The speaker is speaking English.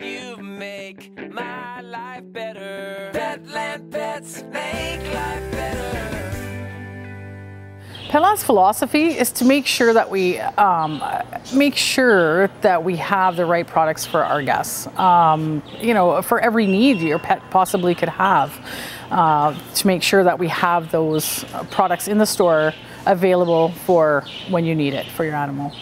You make my life better. Petland Pets make life better. Petland's philosophy is to make sure that we um, make sure that we have the right products for our guests. Um, you know, for every need your pet possibly could have, uh, to make sure that we have those products in the store available for when you need it for your animal.